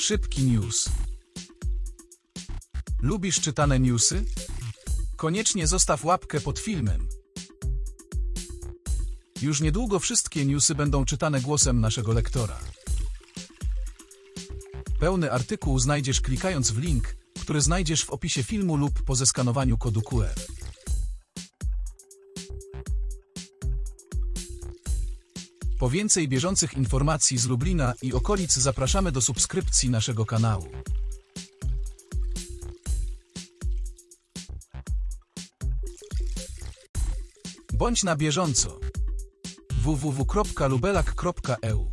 Szybki news. Lubisz czytane newsy? Koniecznie zostaw łapkę pod filmem. Już niedługo wszystkie newsy będą czytane głosem naszego lektora. Pełny artykuł znajdziesz klikając w link, który znajdziesz w opisie filmu lub po zeskanowaniu kodu QR. Po więcej bieżących informacji z Lublina i okolic zapraszamy do subskrypcji naszego kanału. Bądź na bieżąco. www.lubelak.eu